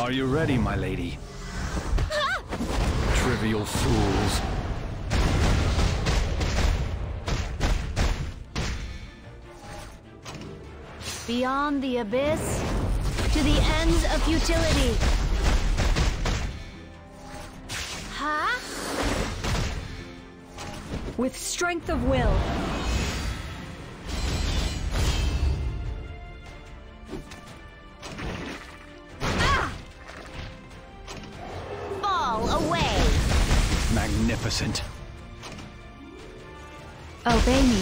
Are you ready, my lady? Trivial fools. Beyond the abyss, to the ends of futility. Huh? With strength of will. Obey me.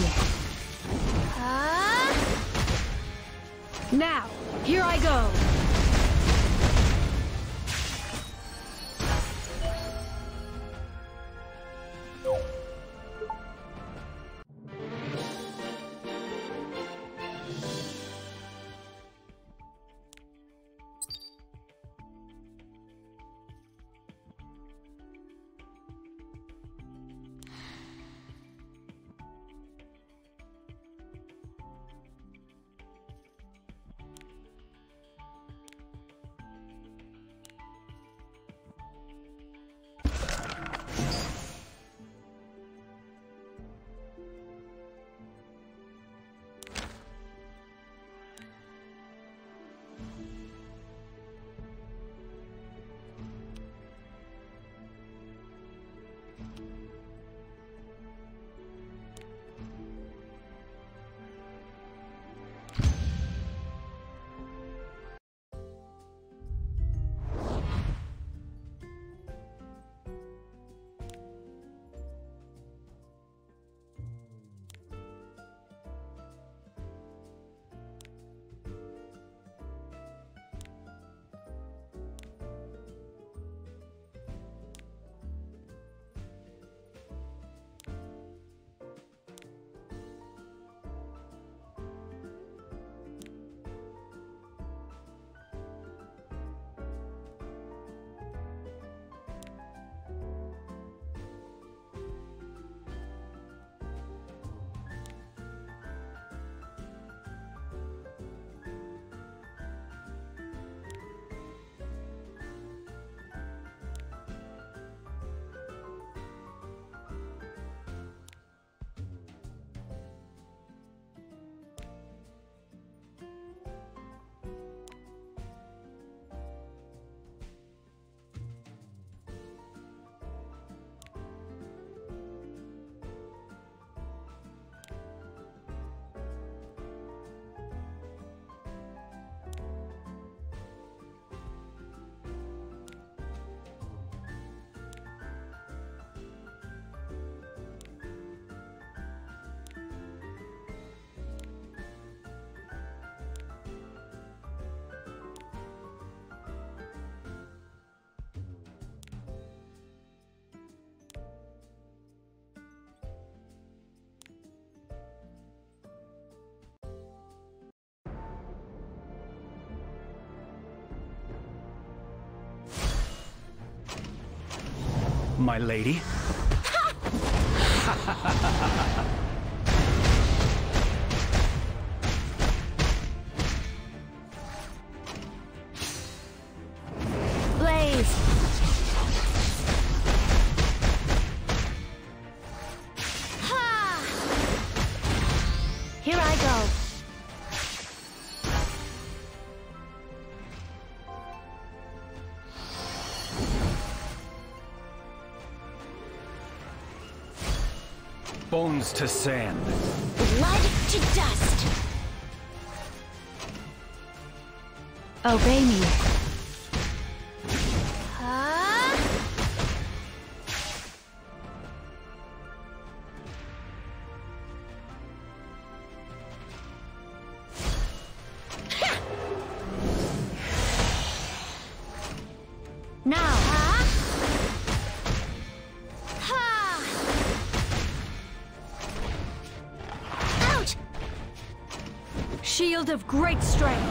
My lady? To sand. Blood to dust. Obey me. Of great strength.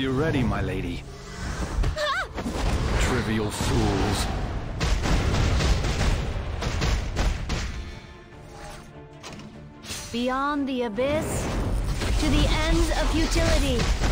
You ready, my lady? Trivial fools. Beyond the abyss, to the ends of futility.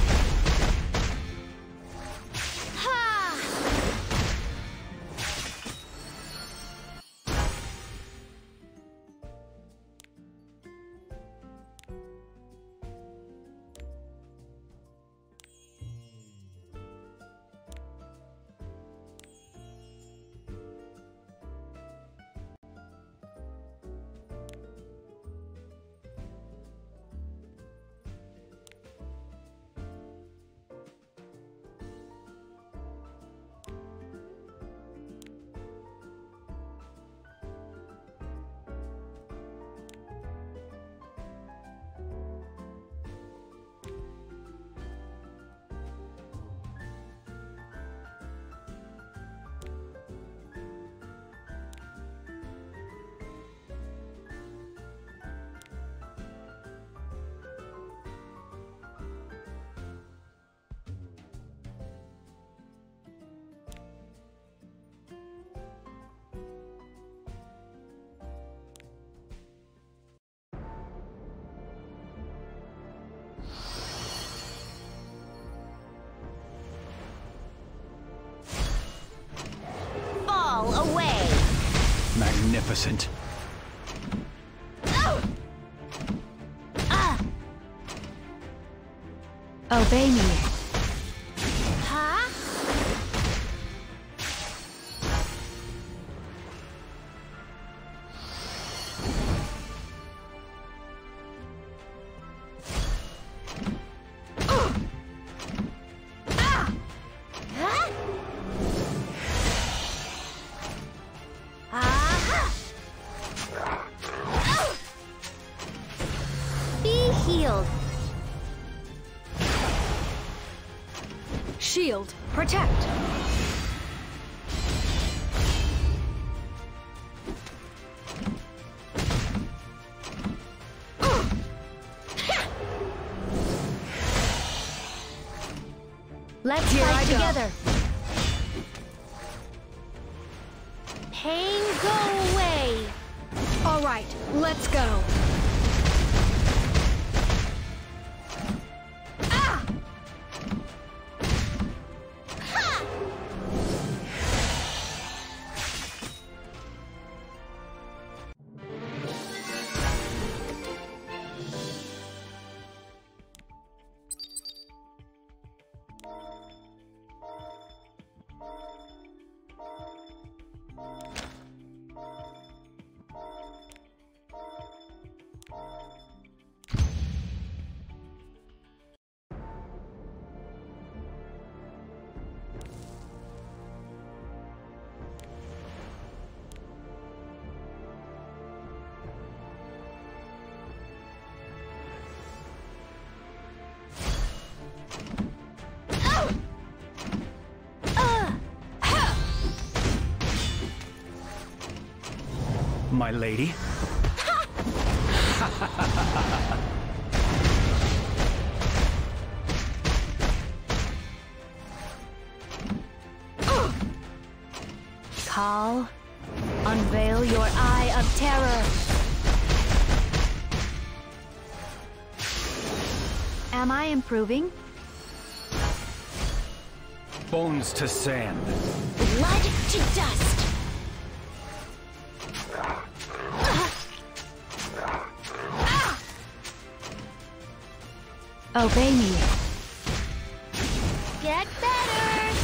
Magnificent. Obey me. My lady? Call, unveil your eye of terror. Am I improving? Bones to sand. Blood to dust. Obey me. Get better.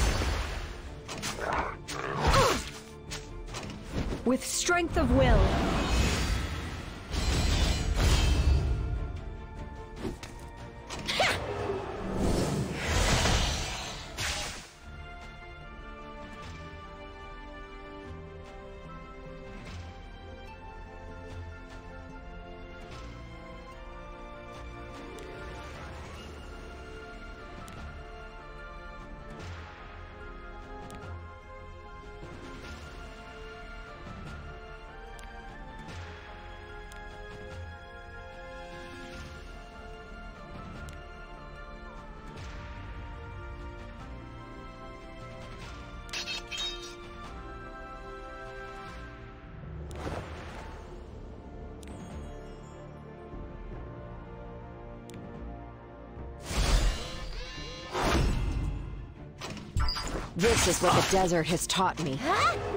With strength of will. This is what the desert has taught me. Here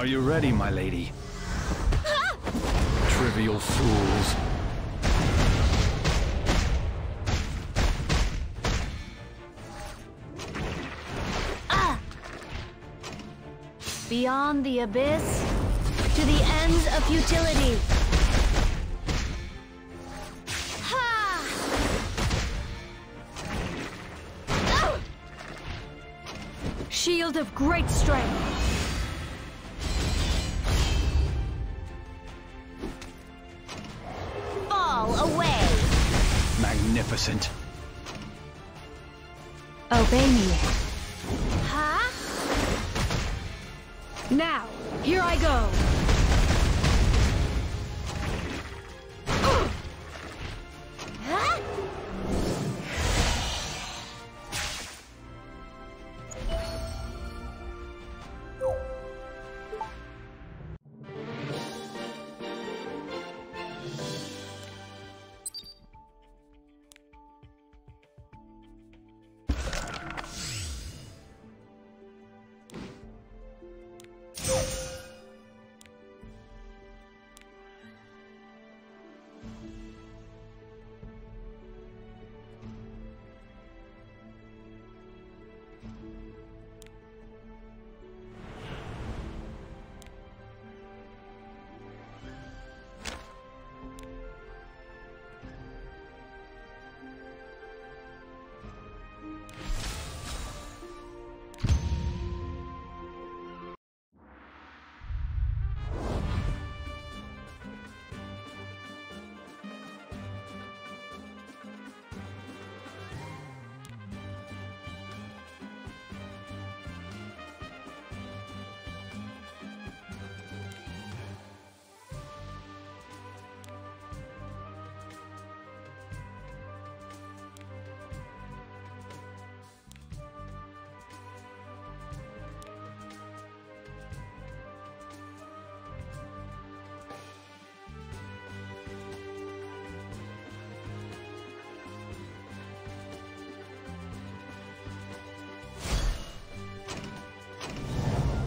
Are you ready, my lady? Trivial fools. Beyond the abyss, to the ends of futility. Shield of great strength. Magnificent. Obey me.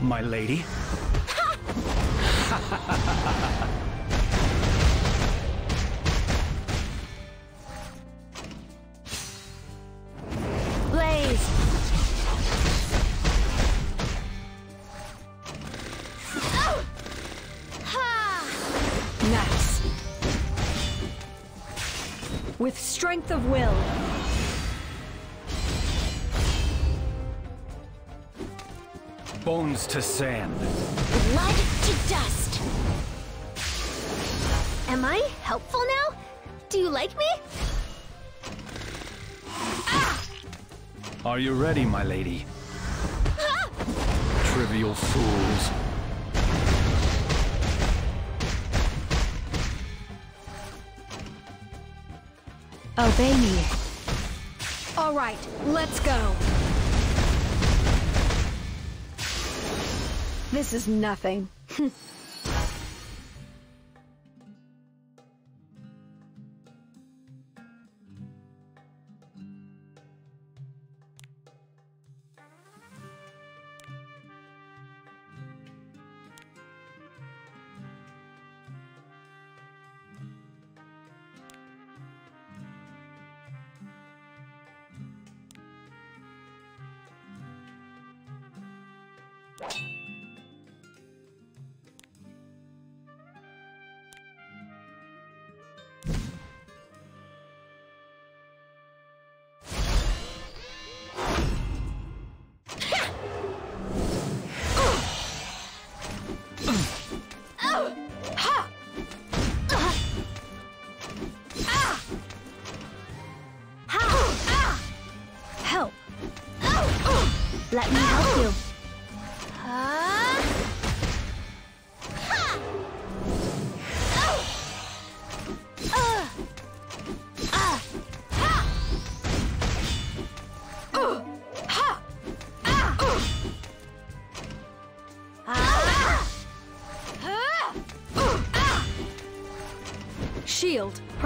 My lady. Blaze! Nice. With strength of will, Bones to sand. Blood to dust! Am I helpful now? Do you like me? Ah! Are you ready, my lady? Trivial fools. obey me. All right, let's go. This is nothing.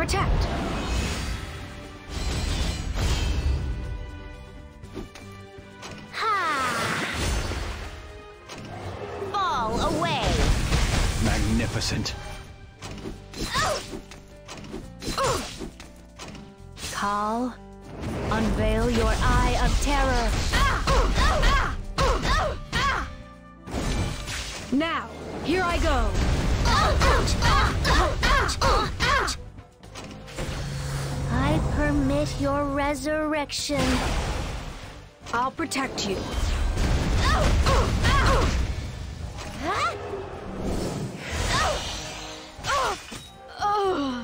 Protect. Fall away! Magnificent. Call, unveil your eye of terror. Now, here I go. I permit your resurrection. I'll protect you. Huh? Oh, oh. oh. oh.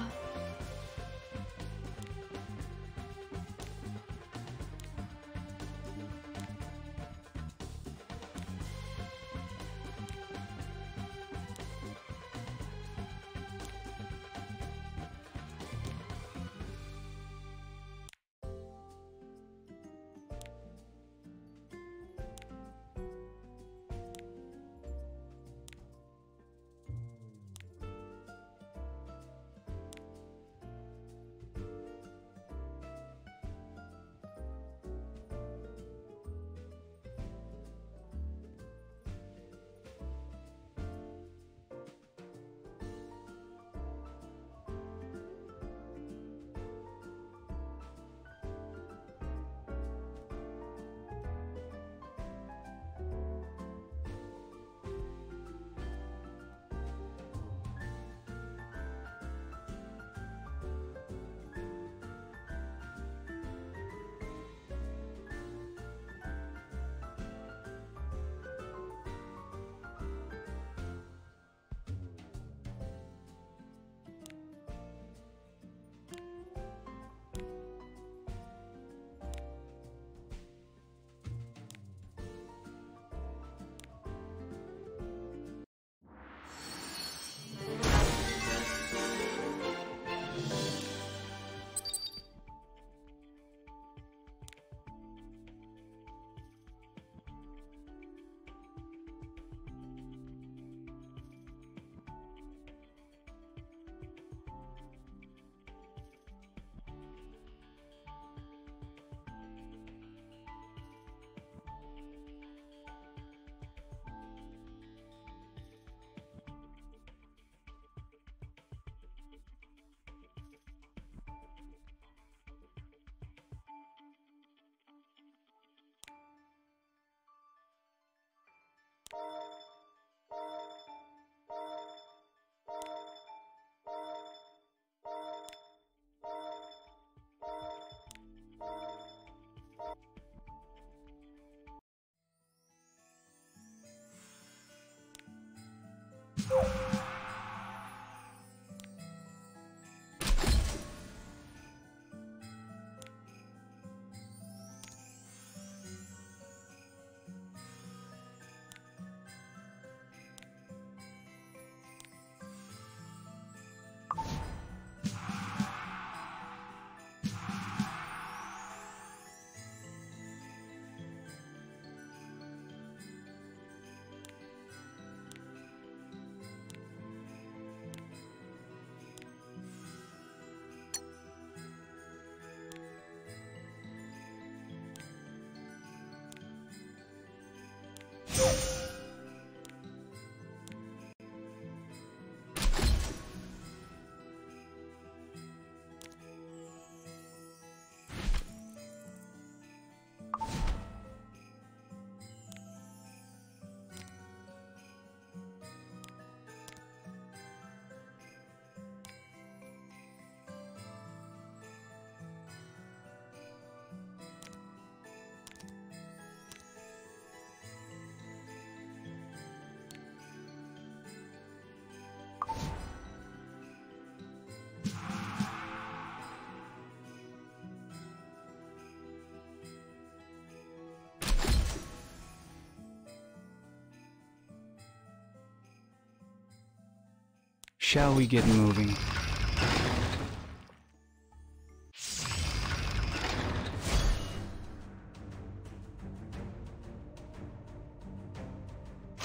Shall we get moving?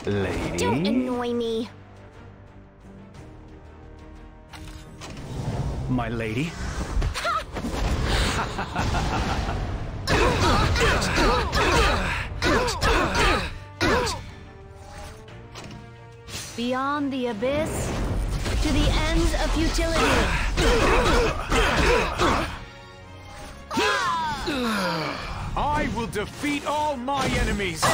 Lady? Don't annoy me. My lady? Beyond the abyss, to the ends of futility. I will defeat all my enemies!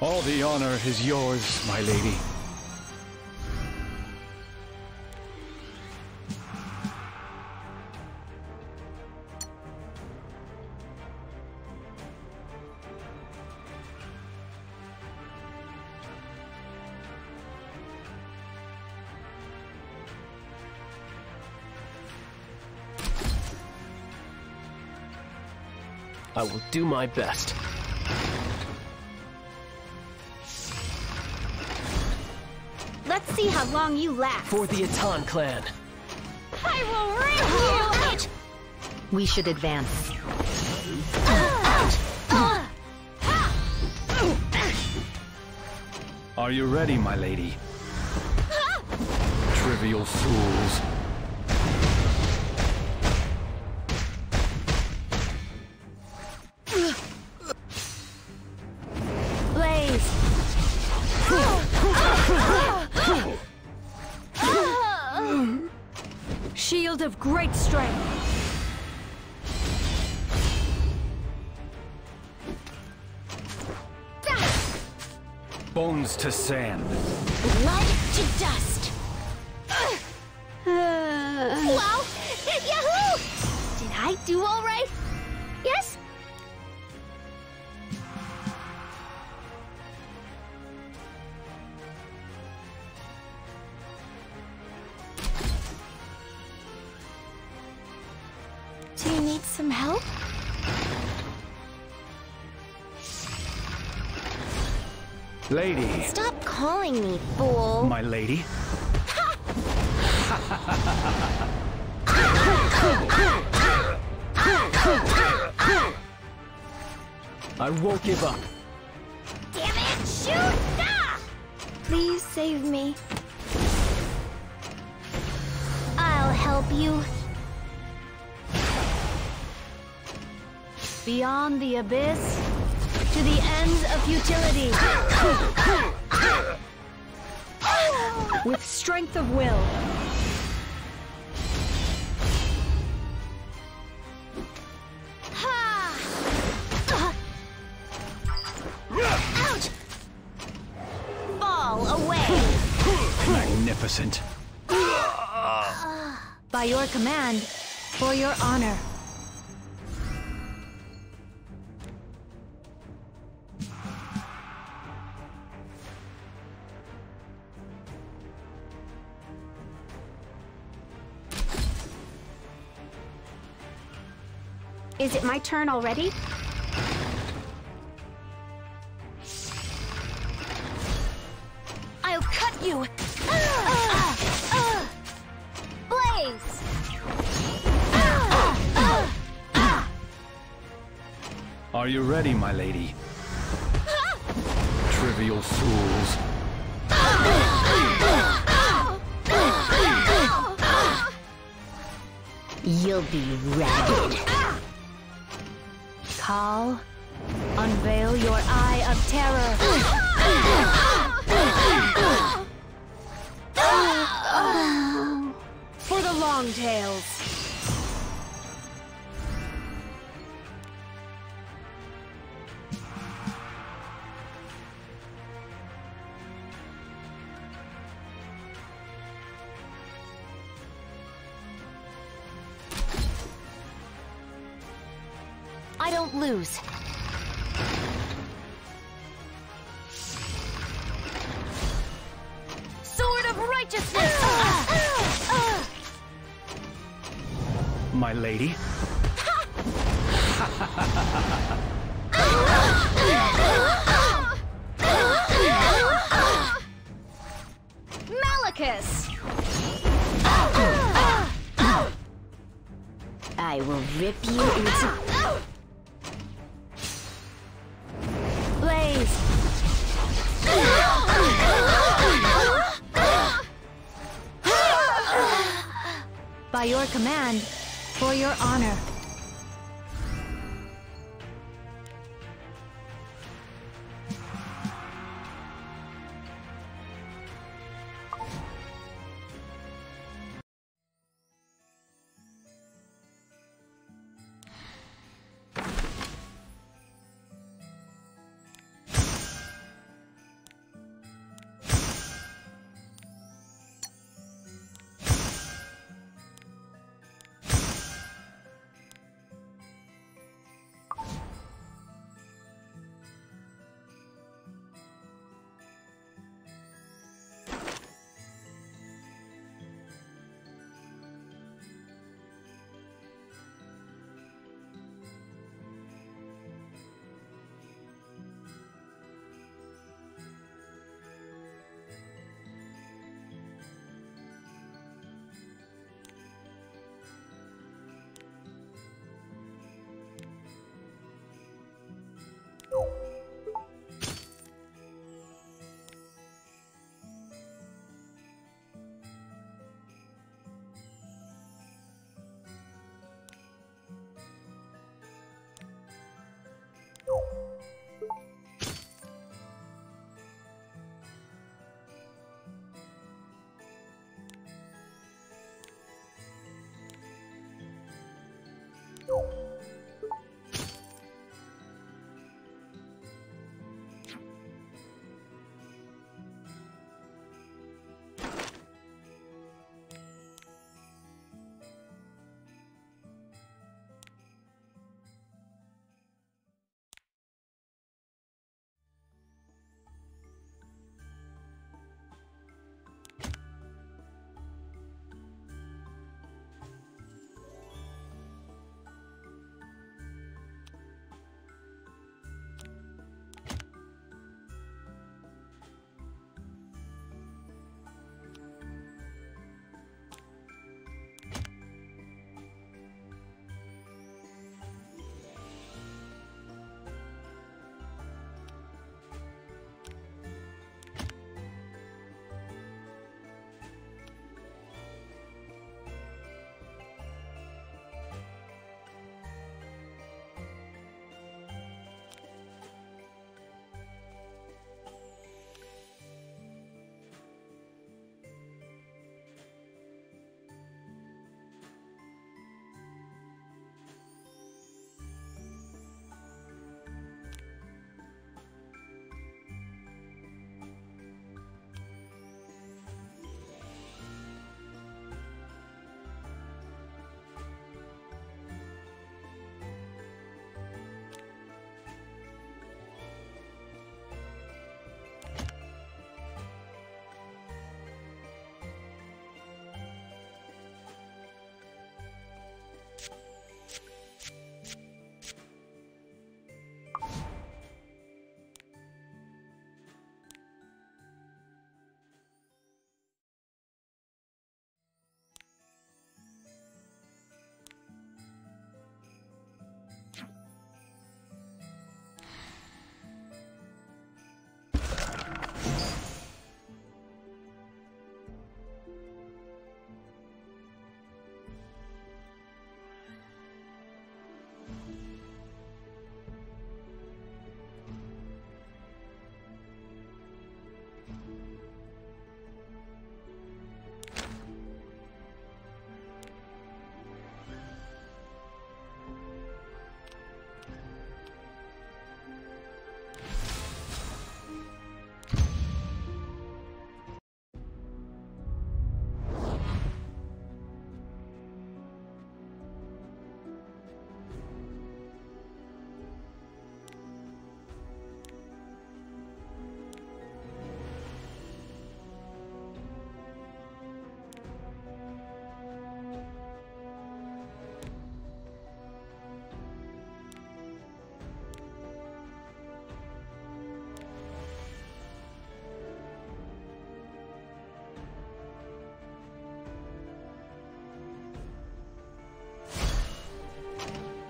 All the honor is yours, my lady. I will do my best. Let's see how long you last. For the Atan clan. I will rip you! We should advance. Are you ready, my lady? Trivial fools. To sand. Blood to dust! Wow! Yahoo! Did I do all right? Lady. Stop calling me fool. My lady? I won't give up. Damn it! Shoot! Ah! Please save me. I'll help you. Beyond the abyss, to the ends of futility. With strength of will. Ouch! Fall away! Magnificent. By your command, for your honor. My turn already? I'll cut you! Ah! Ah! Blaze! Are you ready, my lady? Trivial fools. You'll be ragged. Unveil your eye of terror. For the long tails. Lady? you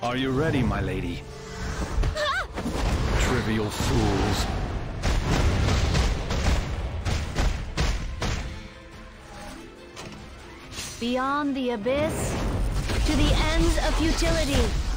Are you ready, my lady? Trivial fools. Beyond the abyss, to the ends of futility.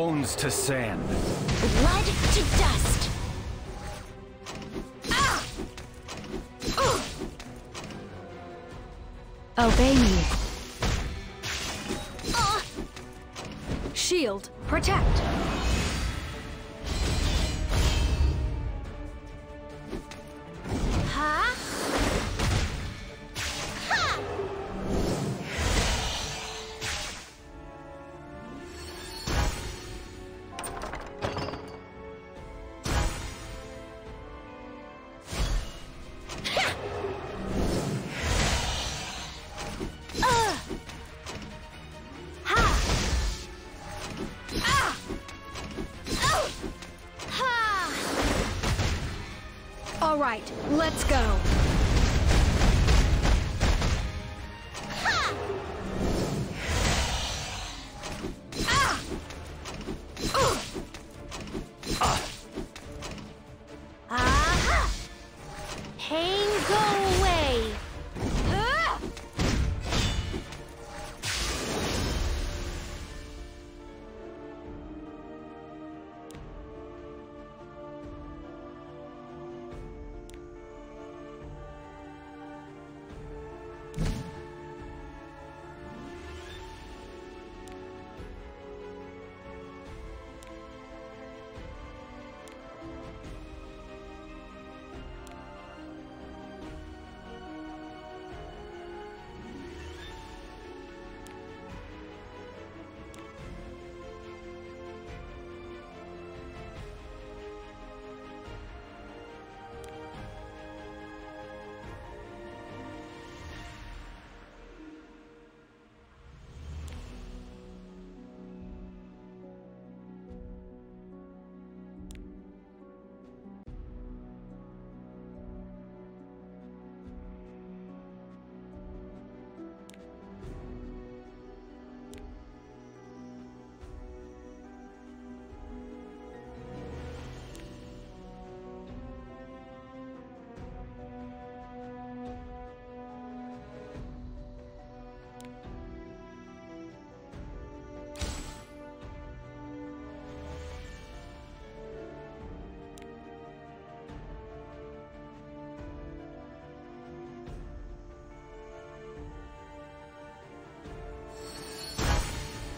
Bones to sand. Blood to dust. Ah! Obey me. Ah! Shield, protect.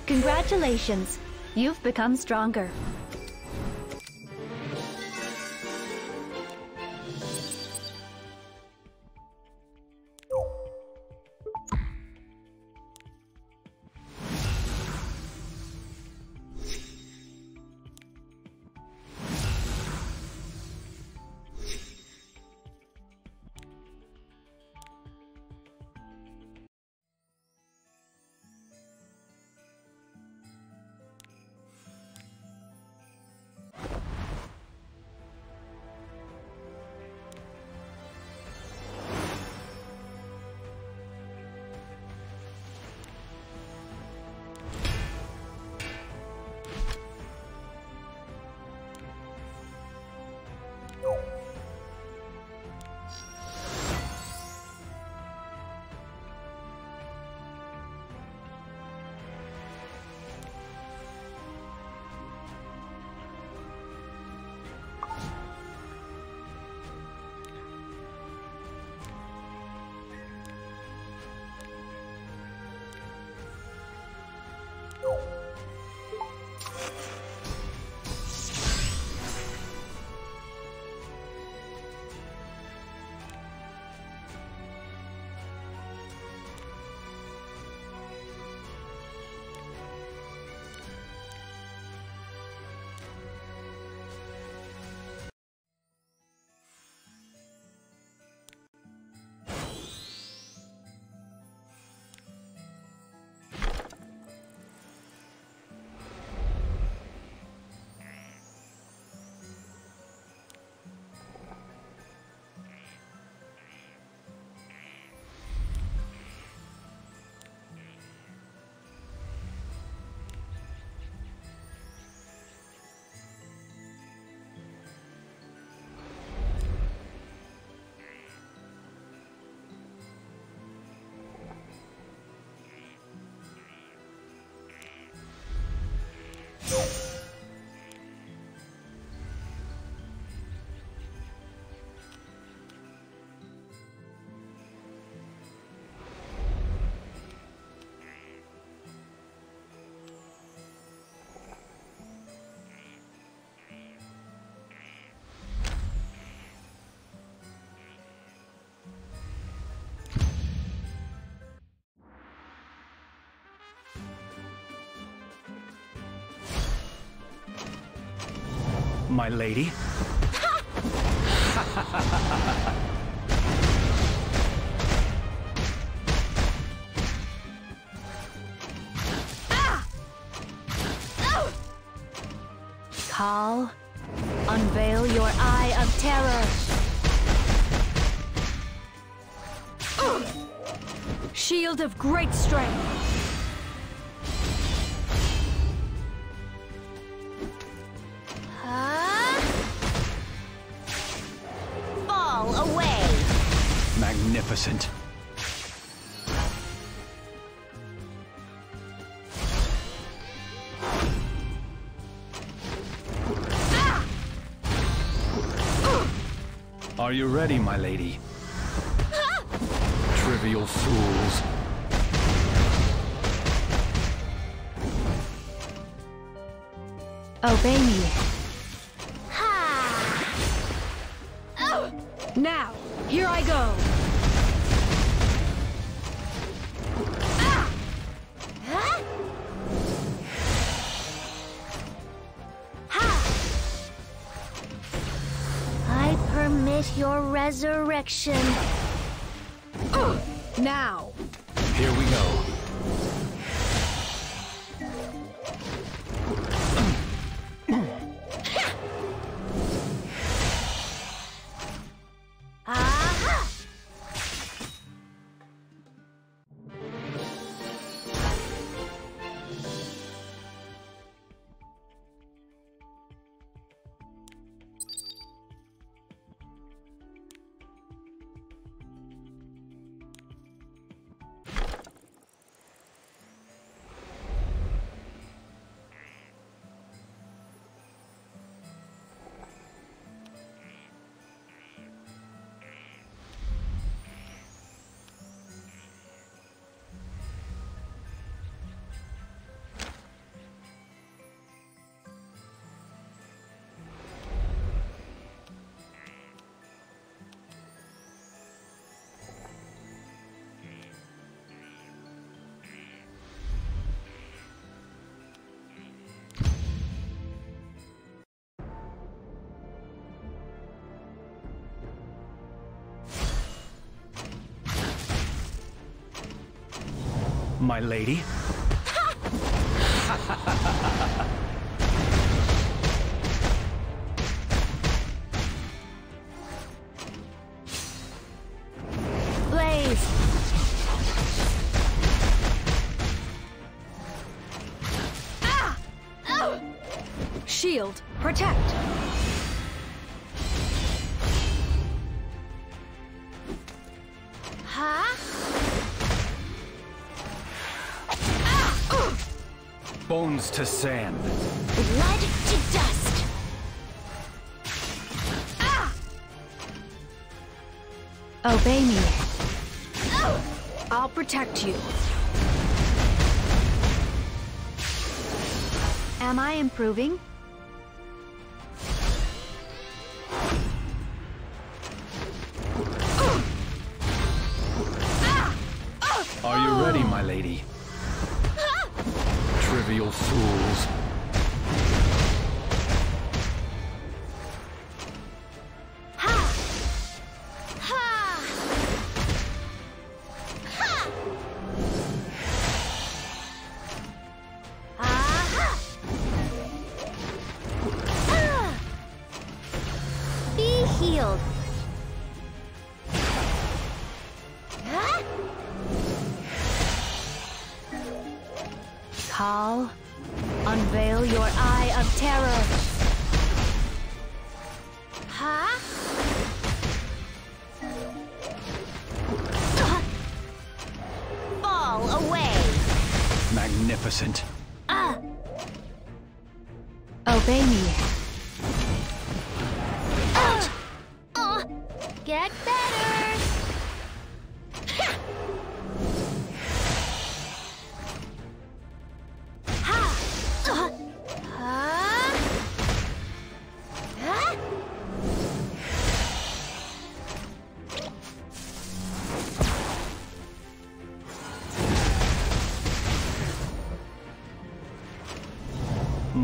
Congratulations, you've become stronger. My lady? Kal, unveil your eye of terror. Shield of great strength. Are you ready, my lady? My lady? Bones to sand. Blood to dust. Ah! Obey me. Oh! I'll protect you. Am I improving?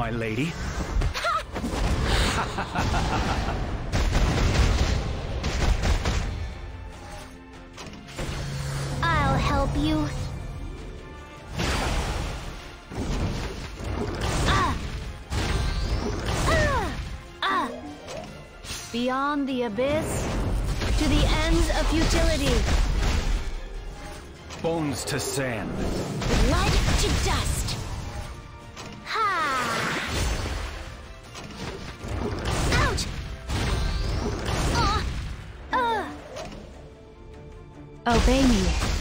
My lady? I'll help you. Ah! Ah! Ah! Beyond the abyss, to the ends of futility. Bones to sand. Blood to dust. 我背你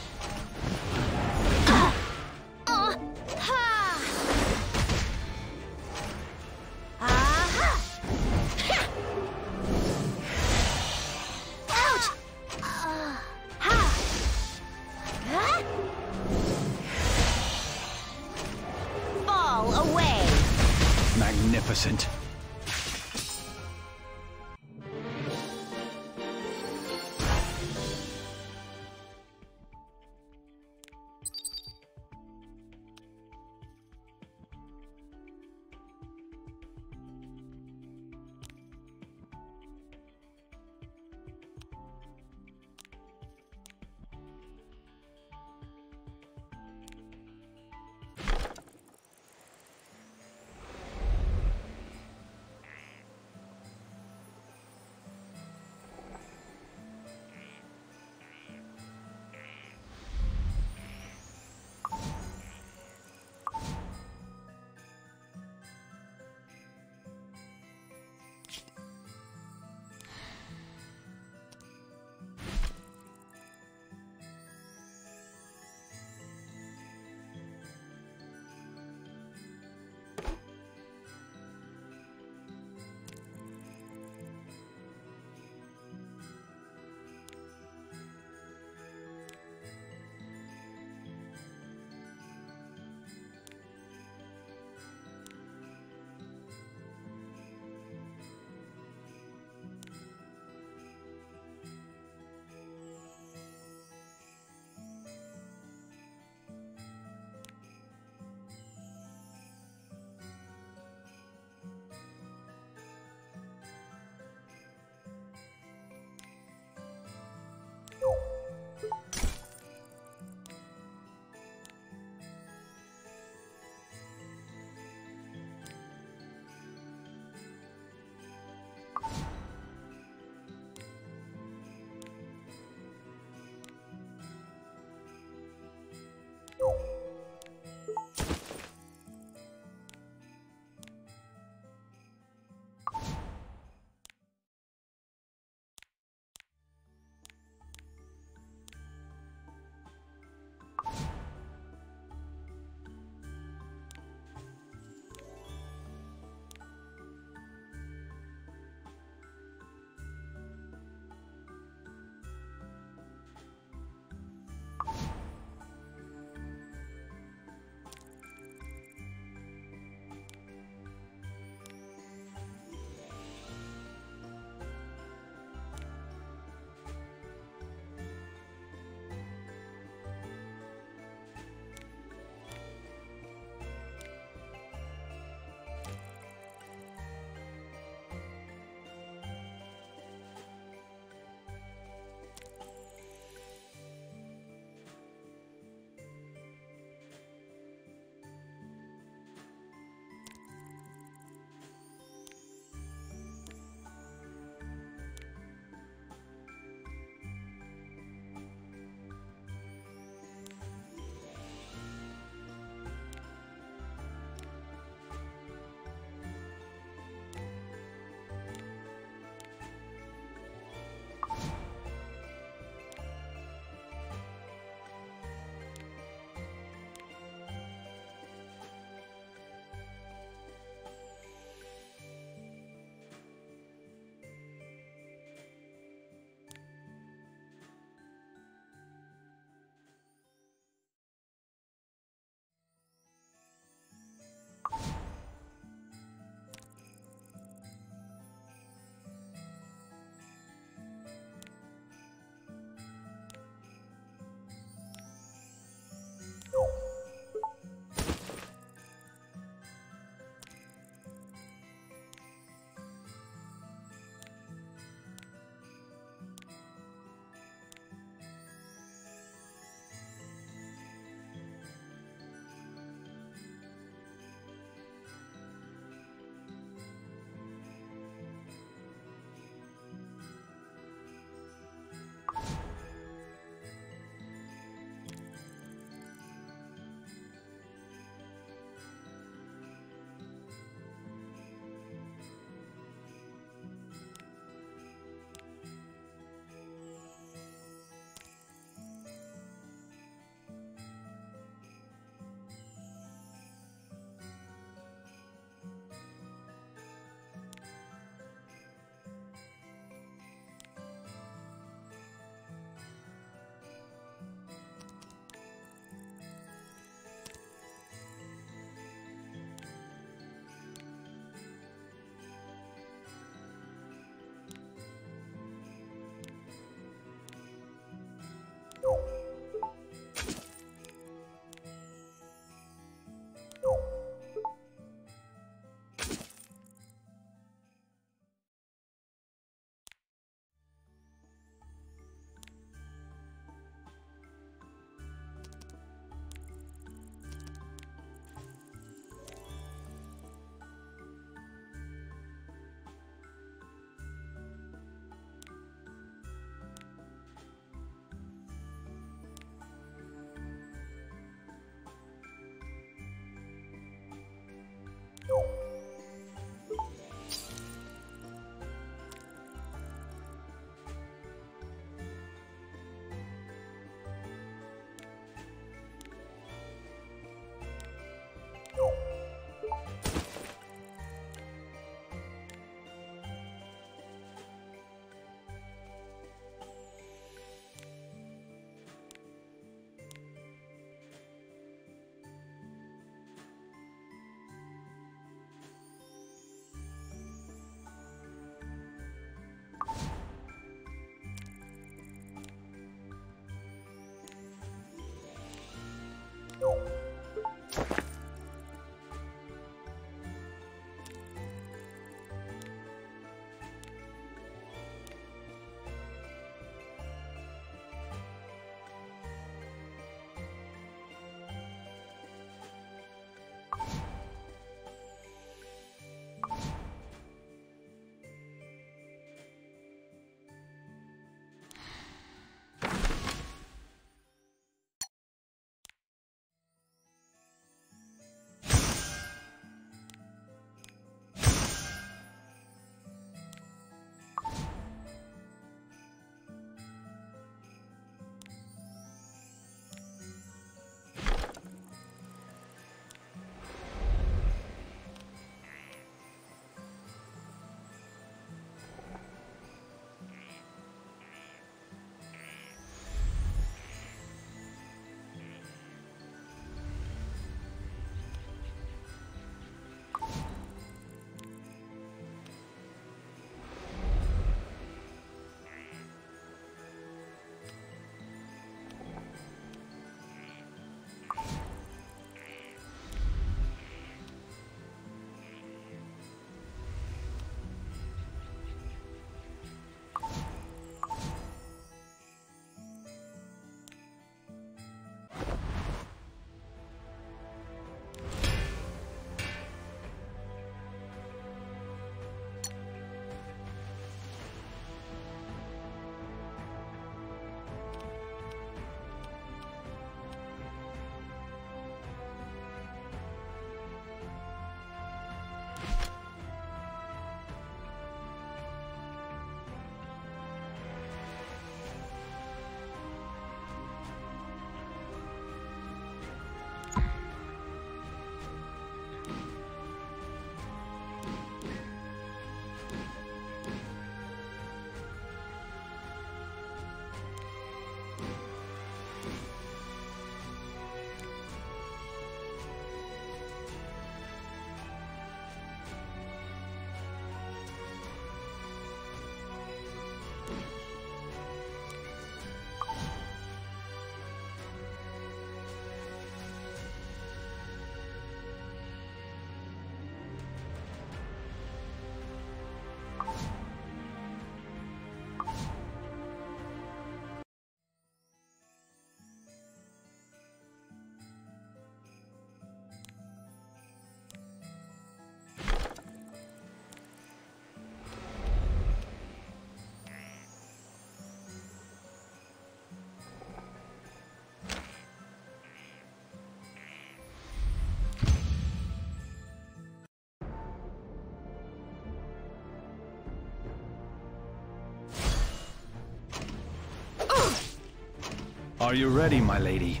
Are you ready, my lady?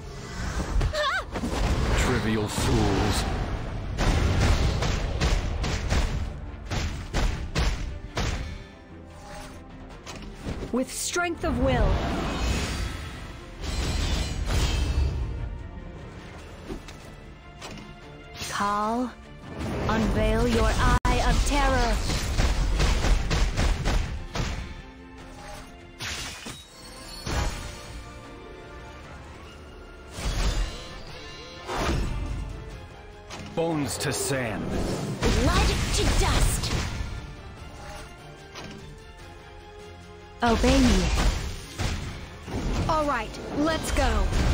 Trivial fools. With strength of will. Call, unveil your eye of terror. Bones to sand. Blood to dust. Obey me. All right, let's go.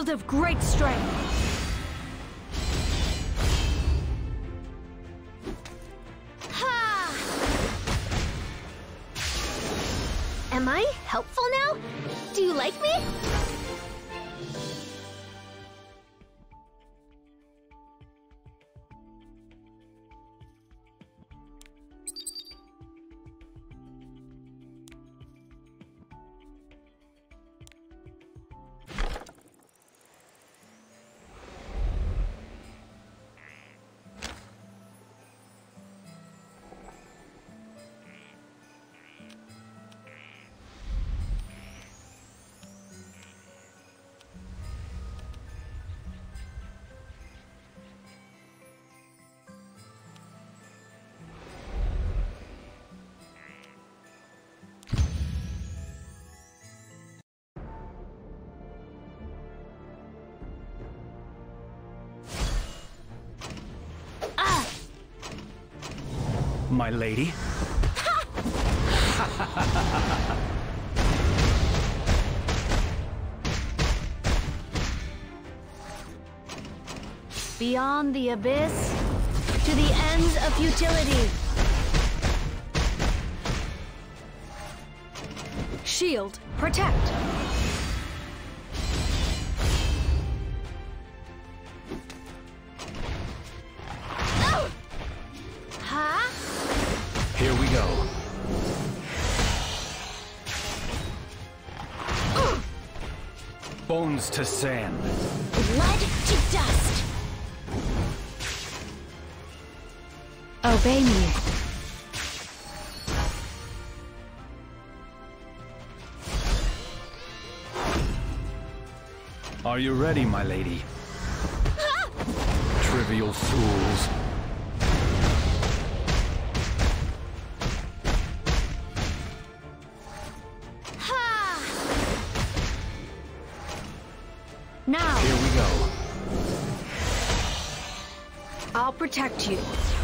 Shield of great strength. My lady? Beyond the abyss, to the ends of futility. Shield, protect. Bones to sand. Blood to dust. Obey me. Are you ready, my lady? Trivial fools. Protect you.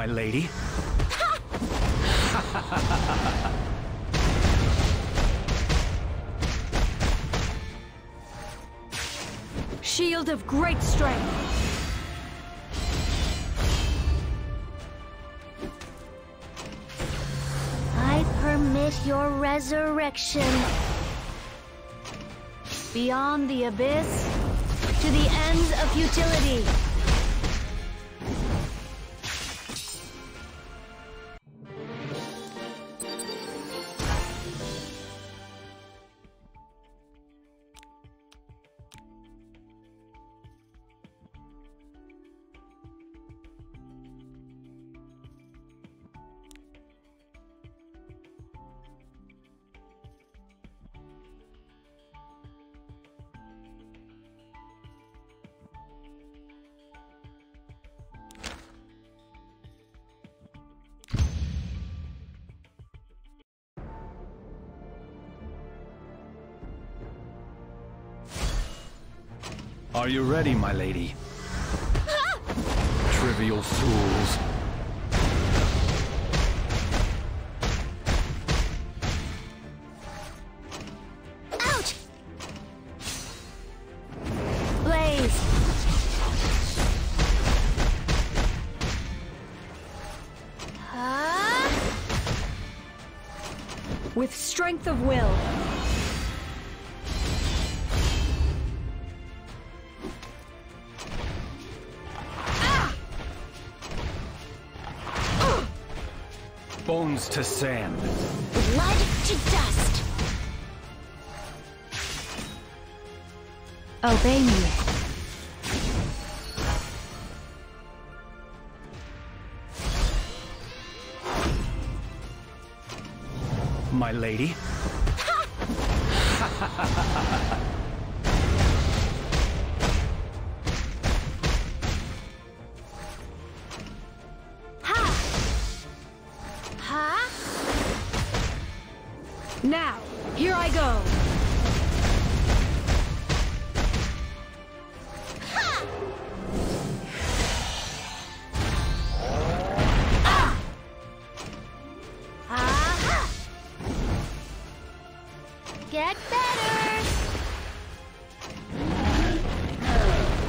My lady? Shield of great strength. I permit your resurrection. Beyond the abyss, to the ends of futility. Are you ready, my lady? Trivial fools. To sand. Blood to dust. Obey me. My lady? Now, here I go. Aha! Get better!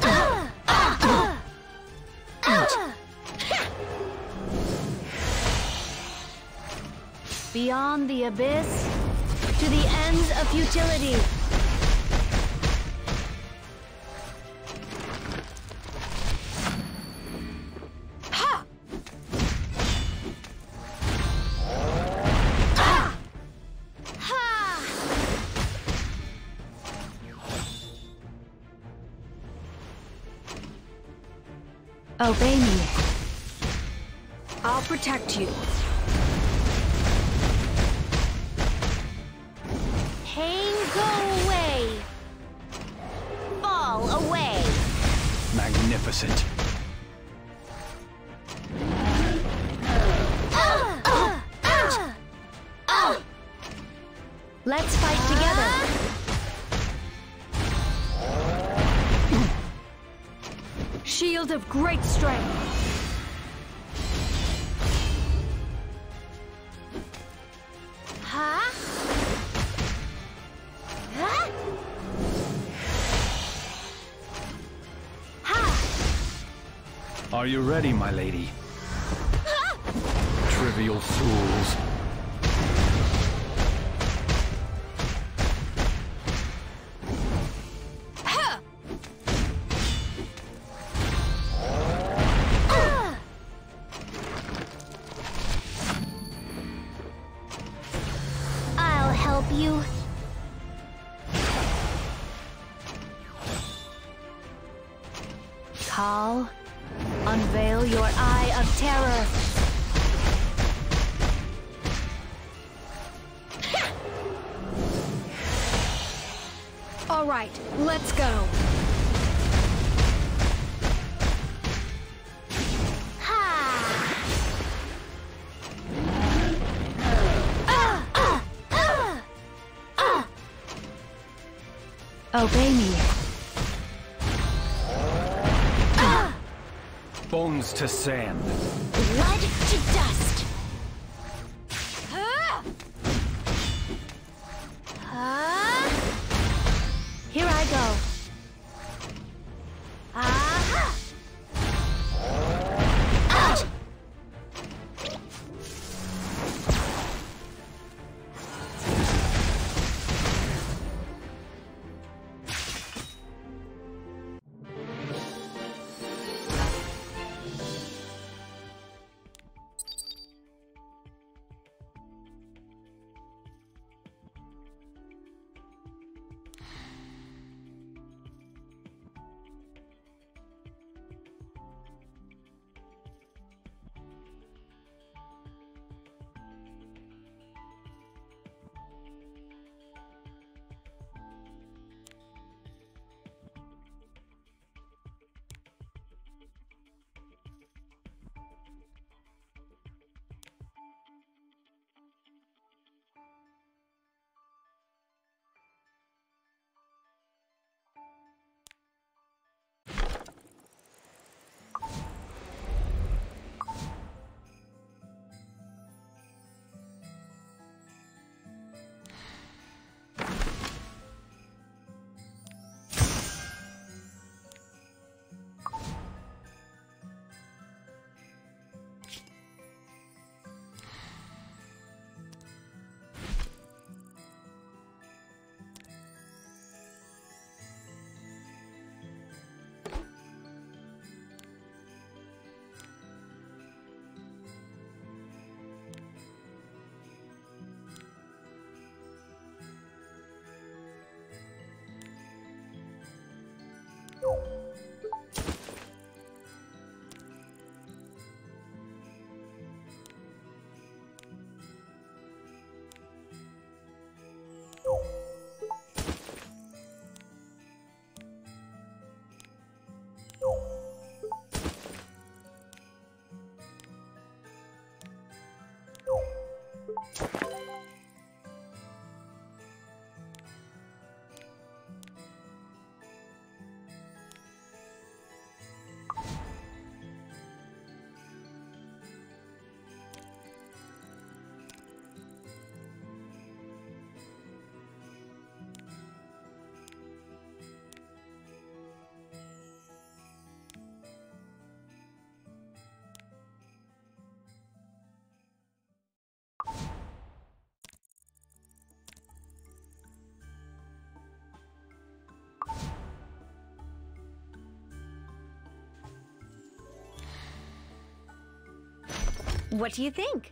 Ah! Ah! Ah! Beyond the abyss, of futility. You ready, my lady? Trivial fools. Obey me. Bones to sand. Blood to dust. What do you think?